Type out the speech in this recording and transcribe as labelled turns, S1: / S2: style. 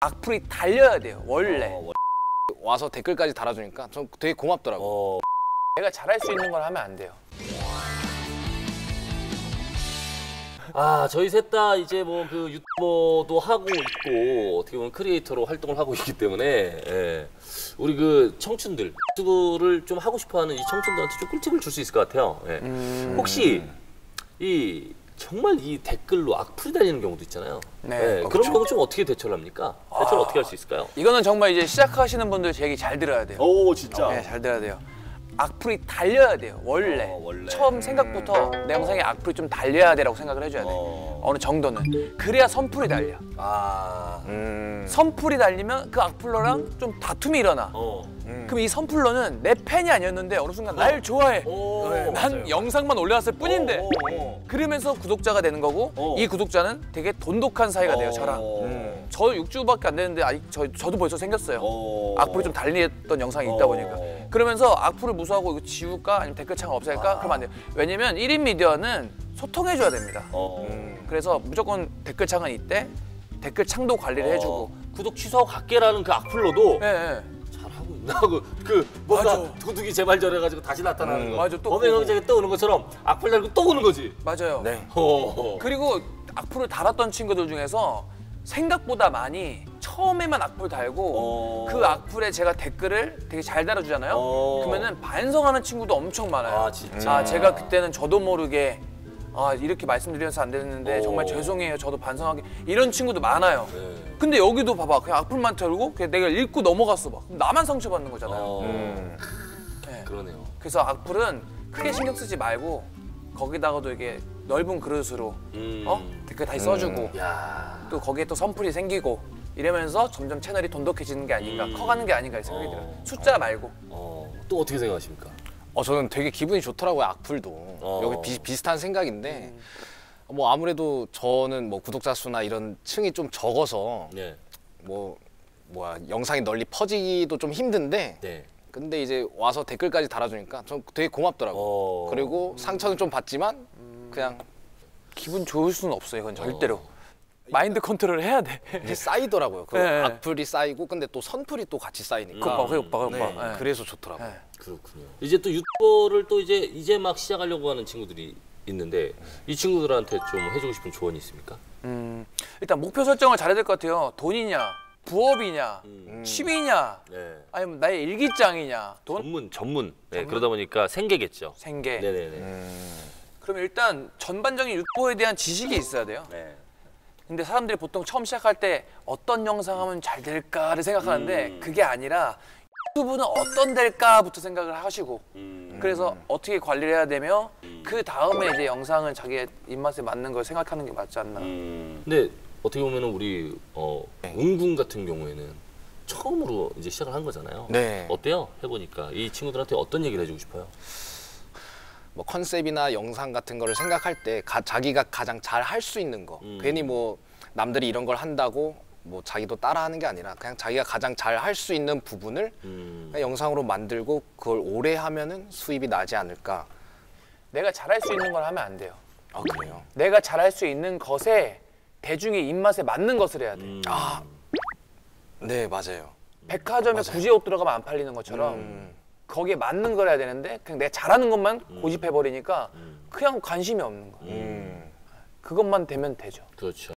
S1: 악플이 달려야 돼요 원래
S2: 어,
S3: 와서 댓글까지 달아주니까 좀 되게 고맙더라고.
S2: 어,
S1: 내가 잘할 수 있는 걸 하면 안 돼요
S2: 아 저희 셋 다 이제 뭐 그 유튜버도 하고 있고 어떻게 보면 크리에이터로 활동을 하고 있기 때문에 예. 우리 그 청춘들 유튜브를 좀 하고 싶어하는 이 청춘들한테 좀 꿀팁을 줄 수 있을 것 같아요. 예.
S1: 음.
S2: 혹시 이 정말 이 댓글로 악플이 달리는 경우도 있잖아요.
S1: 네.
S2: 예,
S1: 어,
S2: 그런. 경우 좀 어떻게 대처를 합니까? 대처를 어떻게 할 수 있을까요?
S1: 이거는 정말 이제 시작하시는 분들 제 얘기 잘 들어야 돼요
S2: 오 진짜.
S1: 네, 잘 들어야 돼요 악플이 달려야 돼요 원래,
S2: 어, 원래.
S1: 처음 생각부터 내 영상에 악플이 좀 달려야 돼라고 생각을 해줘야 돼
S2: 어.
S1: 어느 정도는 그래야 선풀이 달려
S2: 아.
S3: 음.
S1: 선풀이 달리면 그 악플러랑 좀 다툼이 일어나.
S2: 어.
S1: 그럼 이 선풀러는 내 팬이 아니었는데 어느 순간 날 좋아해.
S2: 오,
S1: 네, 난
S2: 맞아요.
S1: 영상만 올려왔을 뿐인데
S2: 어, 어,
S1: 그러면서 구독자가 되는 거고
S2: 어.
S1: 이 구독자는 되게 돈독한 사이가 돼요 저랑.
S2: 어.
S1: 저 6주밖에 안 되는데 아직 저, 저도 벌써 생겼어요.
S2: 어.
S1: 악플이 좀 달리던 영상이 있다
S2: 어.
S1: 보니까. 그러면서 악플을 무서워하고 이거 지울까? 아니면 댓글창을 없앨까? 그러면 안 돼요. 왜냐면 1인 미디어는 소통해줘야 됩니다.
S2: 어.
S1: 그래서 무조건 댓글창은 이때 댓글 창도 관리를 해주고
S2: 어, 구독 취소하고 갈게라는 그 악플로도
S1: 예, 예.
S2: 잘하고 있나 그, 그 뭔가
S1: 맞아.
S2: 도둑이 제발 저래가지고 다시 나타나는 거
S1: 맞아, 또
S2: 범행
S1: 보고.
S2: 형제가 떠오는 것처럼 악플 달고 또 오는 거지
S1: 맞아요
S3: 네.
S2: 어.
S1: 그리고 악플을 달았던 친구들 중에서 생각보다 많이 처음에만 악플 달고
S2: 어.
S1: 그 악플에 제가 댓글을 되게 잘 달아주잖아요.
S2: 어.
S1: 그러면은 반성하는 친구도 엄청 많아요.
S2: 아, 진짜?
S1: 아, 제가 그때는 저도 모르게 아 이렇게 말씀드려서 안 되는데
S2: 어.
S1: 정말 죄송해요. 저도 반성하게 이런 친구도 많아요.
S2: 네.
S1: 근데 여기도 봐봐 그냥 악플만 달고 그냥 내가 읽고 넘어갔어 봐. 그럼 나만 상처받는 거잖아요.
S2: 어.
S1: 네.
S2: 그러네요
S1: 그래서 악플은 크게 신경 쓰지 말고 거기다가도 이게 넓은 그릇으로
S2: 음.
S1: 어 댓글 다시 써주고
S2: 야
S1: 또 거기에 또 선풀이 생기고 이러면서 점점 채널이 돈독해지는 게 아닌가
S2: 음.
S1: 커가는 게 아닌가 생각이
S2: 어.
S1: 들어요 숫자 말고
S2: 어. 또 어떻게 생각하십니까
S3: 어 저는 되게 기분이 좋더라고요 악플도.
S2: 어.
S3: 여기 비, 비슷한 생각인데 뭐 아무래도 저는 뭐 구독자 수나 이런 층이 좀 적어서
S2: 네.
S3: 뭐 뭐야 영상이 널리 퍼지기도 좀 힘든데
S2: 네.
S3: 근데 이제 와서 댓글까지 달아주니까 좀 되게 고맙더라고.
S2: 어.
S3: 그리고 상처는 좀 받지만 그냥
S1: 기분 좋을 수는 없어요 이건 절대로 마인드 컨트롤 해야 돼
S3: 이게 쌓이더라고요. 그
S1: 네.
S3: 악플이 쌓이고 근데 또 선플이 또 같이 쌓이니까.
S1: 봐 그거 봐 그거
S3: 네,
S1: 봐 네.
S3: 그래서 좋더라고. 요
S1: 네.
S2: 그렇군요 이제 또 유튜버를 또 이제 이제 막 시작하려고 하는 친구들이 있는데 이 친구들한테 좀 해주고 싶은 조언이 있습니까
S1: 음, 일단 목표 설정을 잘해야 될 것 같아요 돈이냐 부업이냐
S2: 음.
S1: 취미냐
S2: 네.
S1: 아니면 나의 일기장이냐 돈
S2: 전문 전문 네, 그러다 보니까 생계겠죠
S1: 생계
S2: 네네네
S1: 그럼 일단 전반적인 유튜버에 대한 지식이 있어야 돼요
S2: 네.
S1: 근데 사람들이 보통 처음 시작할 때 어떤 영상 하면 잘 될까를 생각하는데
S2: 음.
S1: 그게 아니라 유튜브는 어떤 될까부터 생각을 하시고
S2: 음.
S1: 그래서 어떻게 관리를 해야 되며 그 다음에 이제 영상을 자기의 입맛에 맞는 걸 생각하는 게 맞지 않나
S2: 음. 근데 어떻게 보면 우리 어, 은군 같은 경우에는 처음으로 이제 시작을 한 거잖아요.
S3: 네.
S2: 어때요? 해보니까 이 친구들한테 어떤 얘기를 해주고 싶어요?
S3: 뭐 컨셉이나 영상 같은 거를 생각할 때 가- 자기가 가장 잘 할 수 있는 거
S2: 음.
S3: 괜히 뭐 남들이 이런 걸 한다고 뭐 자기도 따라하는 게 아니라 그냥 자기가 가장 잘 할 수 있는 부분을
S2: 음.
S3: 그냥 영상으로 만들고 그걸 오래 하면은 수입이 나지 않을까
S1: 내가 잘할 수 있는 걸 하면 안 돼요
S3: 아 그래요
S1: 내가 잘할 수 있는 것에 대중의 입맛에 맞는 것을 해야 돼
S2: 음.
S3: 아 네 맞아요
S1: 백화점에
S3: 맞아요.
S1: 구제 옷 들어가면 안 팔리는 것처럼
S3: 음.
S1: 거기에 맞는 걸 해야 되는데 그냥 내가 잘하는 것만 고집해 버리니까
S2: 음.
S1: 그냥 관심이 없는 거야
S3: 음.
S1: 그것만 되면 되죠
S2: 그렇죠.